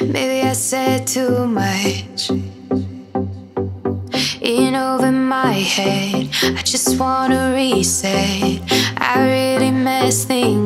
Maybe I said too much. In over my head, I just wanna reset. I really messed things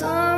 time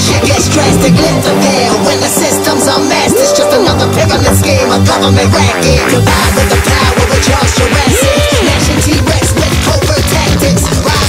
shit gets the veil When the systems a mess, It's just another pyramid scheme A government racket. Combined with the power of Charles Jurassic Nation T-Rex with covert tactics.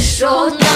Jornal.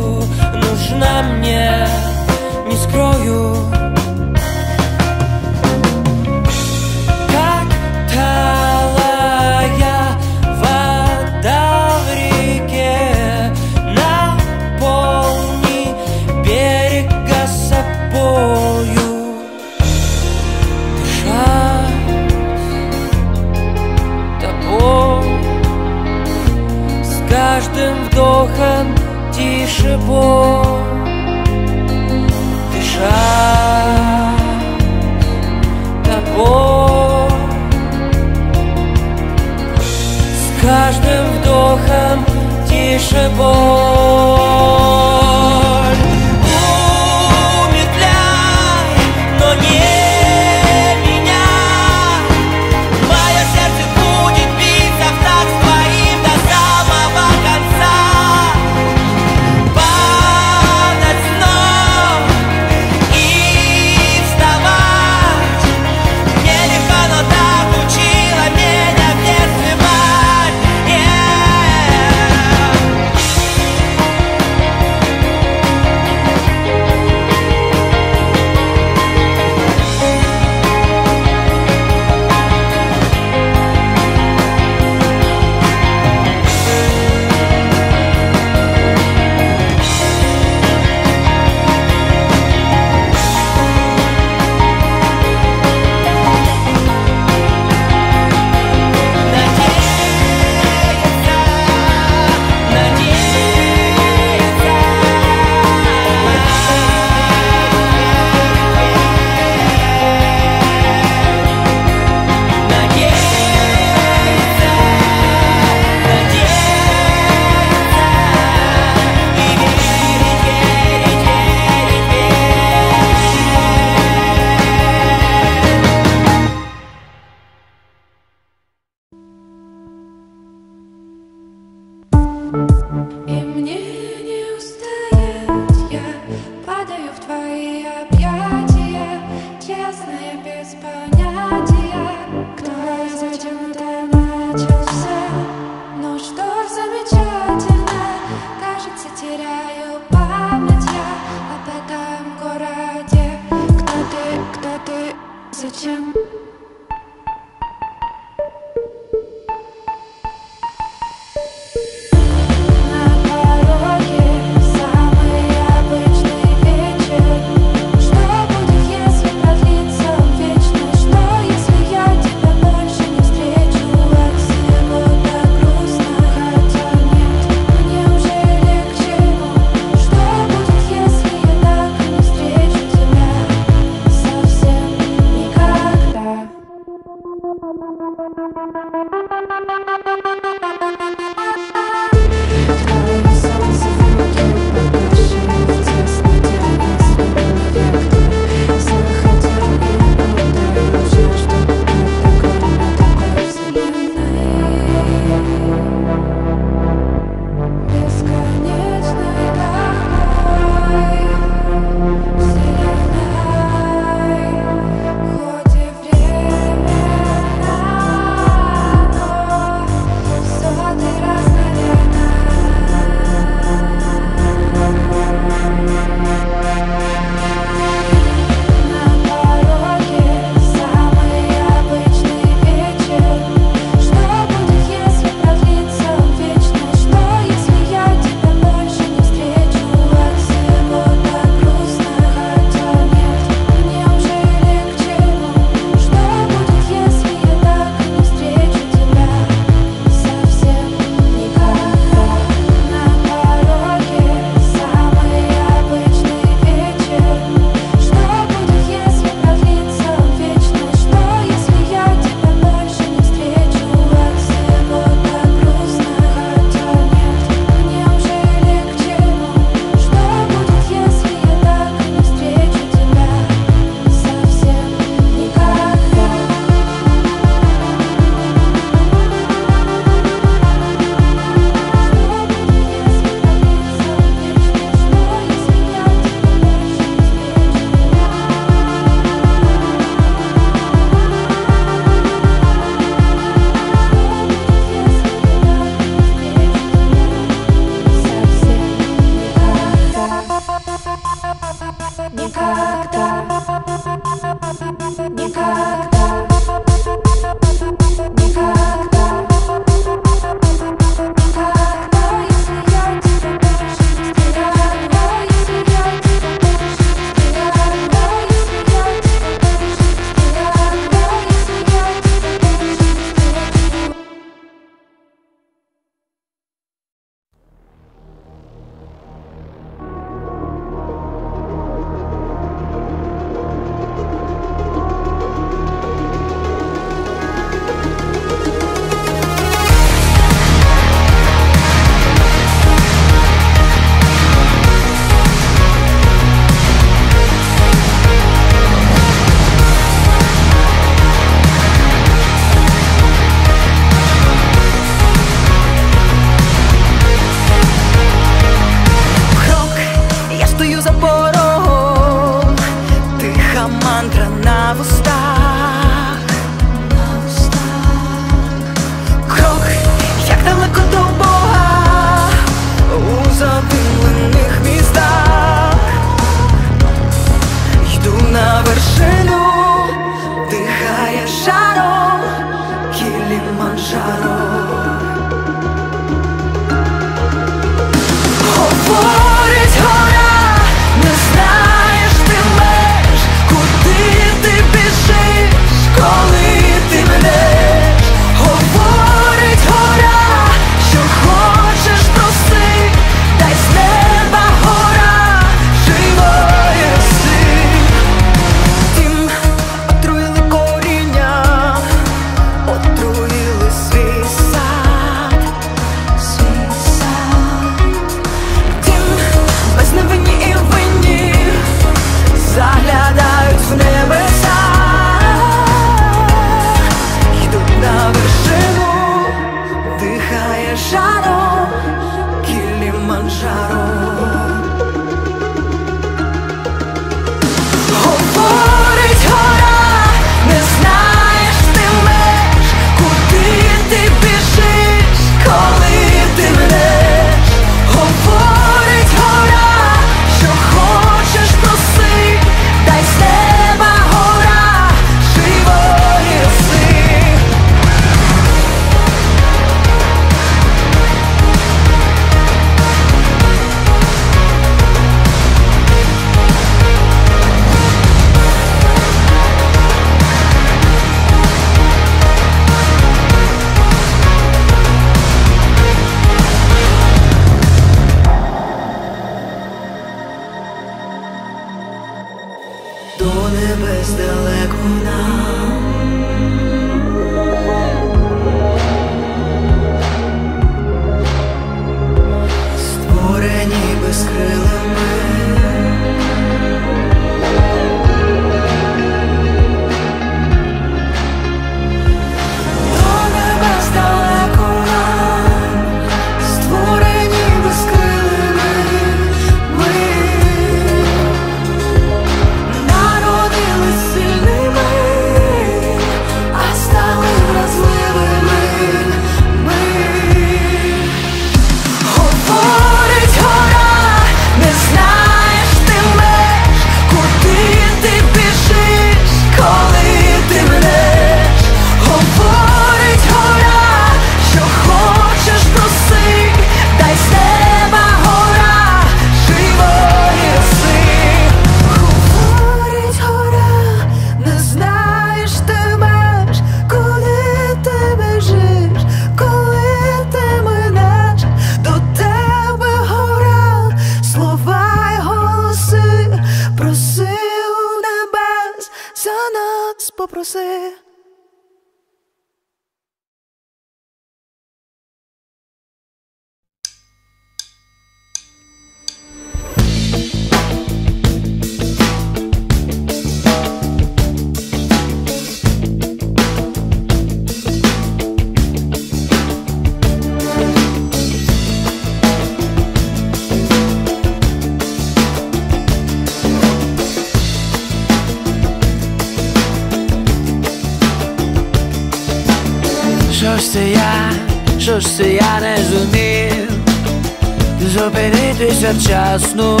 все вчасно,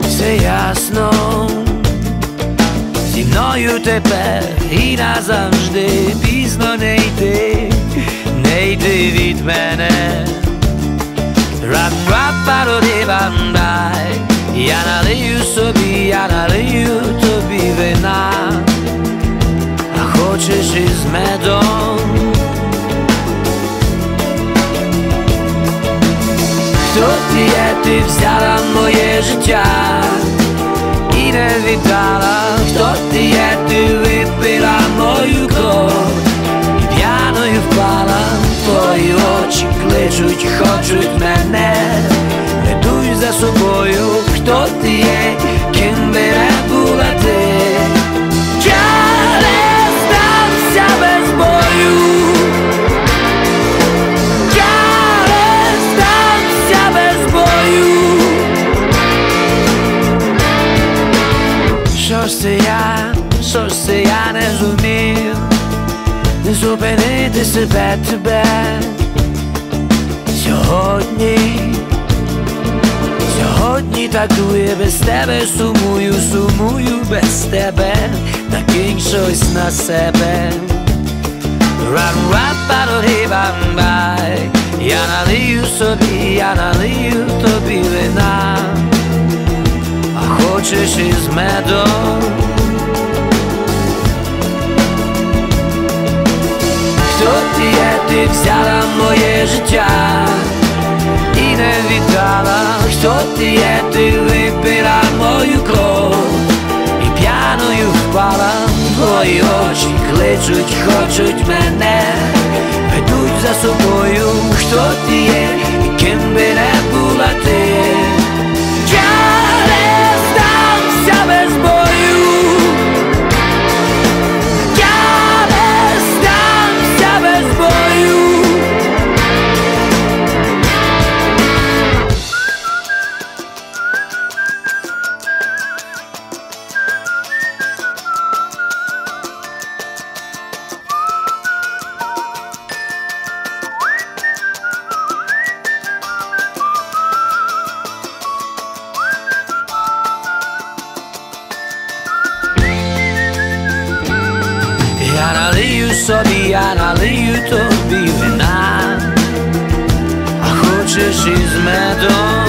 все ясно, зі мною тепер і назавжди. Пізно не йти, не йди від мене. Рам-рап-пародивандай, я налию собі, я налию тобі вина, а хочеш із медом. Студія ти взяла моє життя і не віддала, хто ти є, ти випила мою кров, і п'яною впала, твої очі кличуть, хочуть мене, не дуй за собою, хто ти. що ж це я не зумів, не зупинити себе тебе сьогодні, сьогодні так дує без тебе, сумую, сумую без тебе, накинь щось на себе. Ран-рап-ба-до-ді-бам-бай Я налию собі, я налию тобі вина, а хочеш із медом Хто ти взяла моє життя і не віддала, хто ти є, ти випила мою кров і п'яною впала, твої очі кличуть, хочуть мене, ведуть за собою, хто ти є, і ким би не була ти. Медом.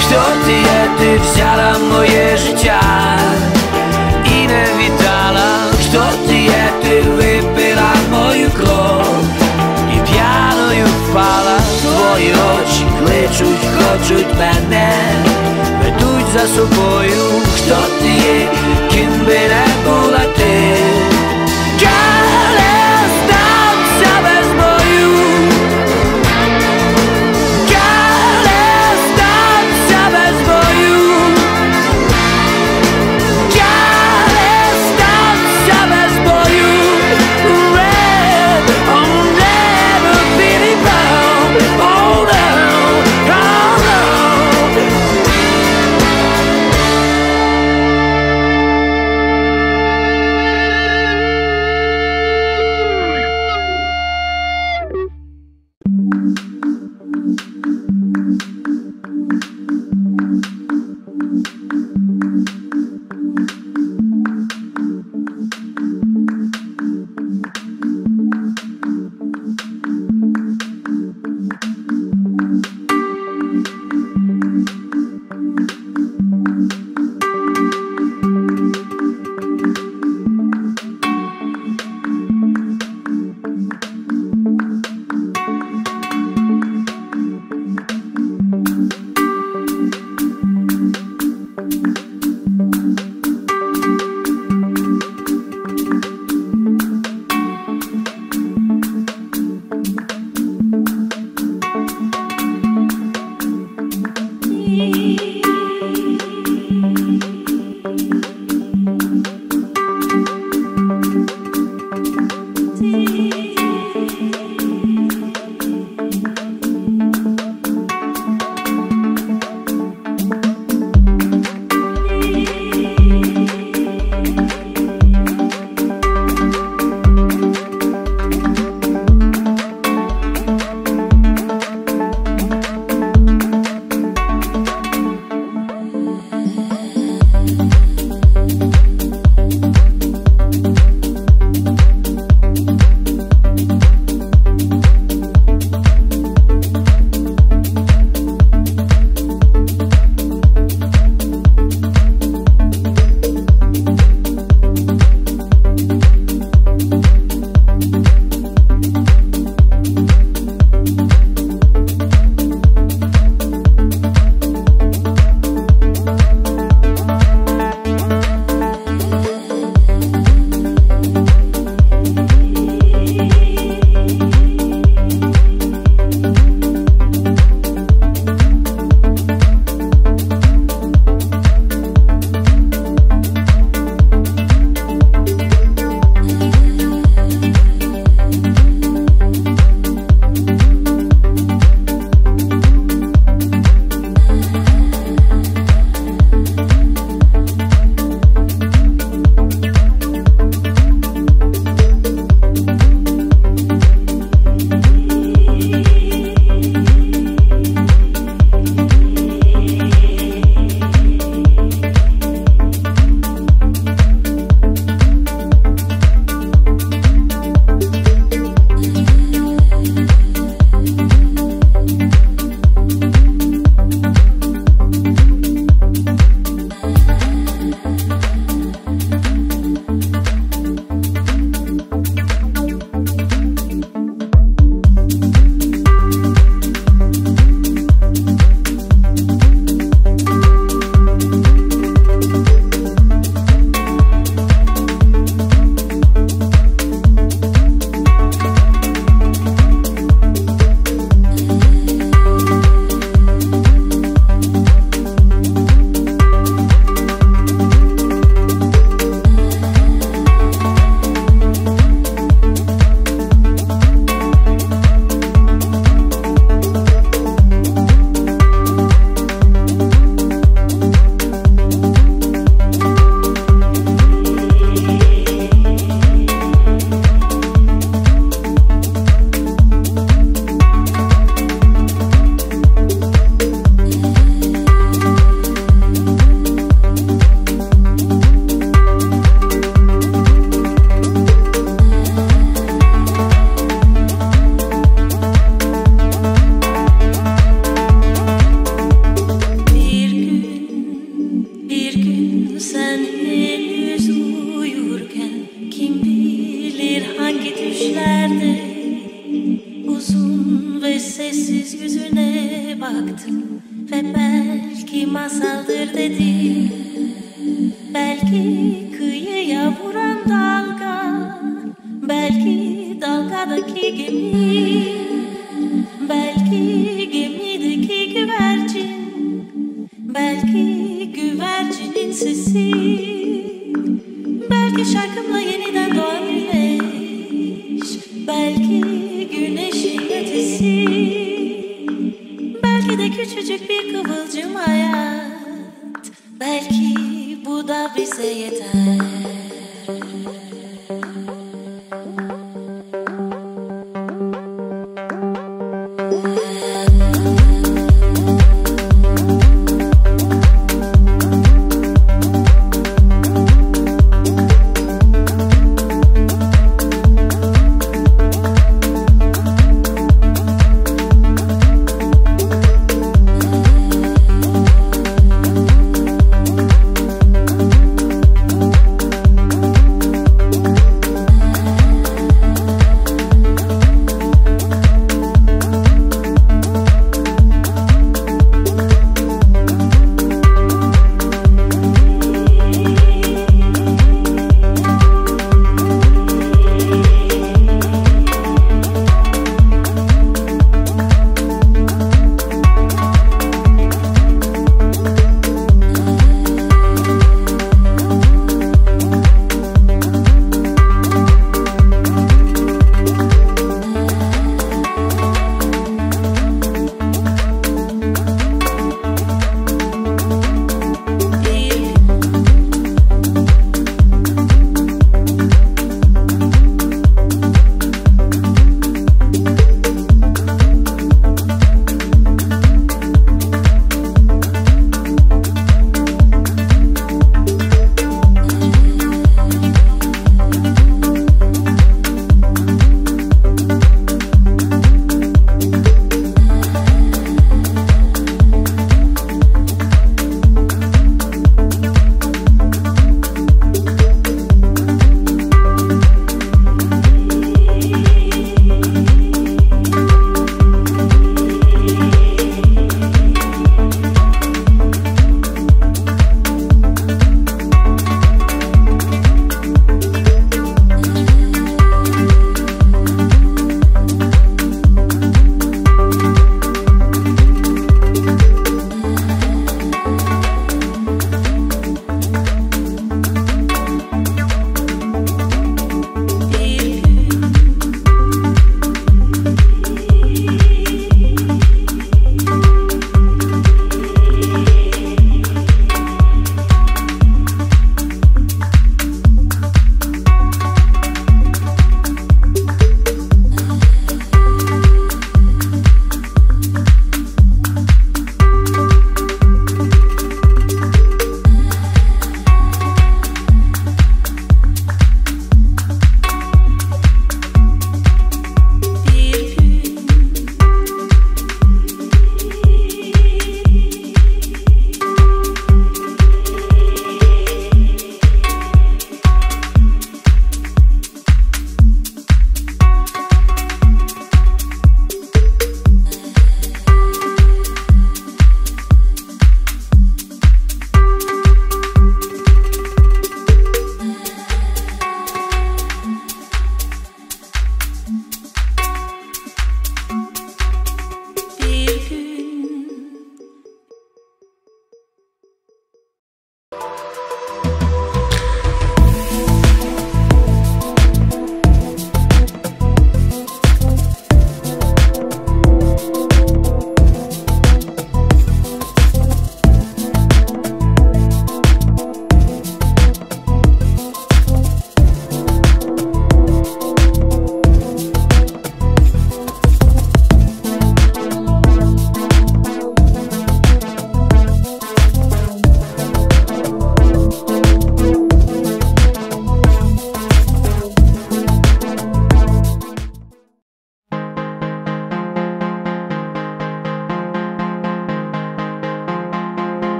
Хто ти є, ти взяла моє життя і не віддала, хто ти є, ти випила мою кров і п'яною впала, твої очі кличуть, хочуть мене, ведуть за собою, хто ти є, ким би не була ти.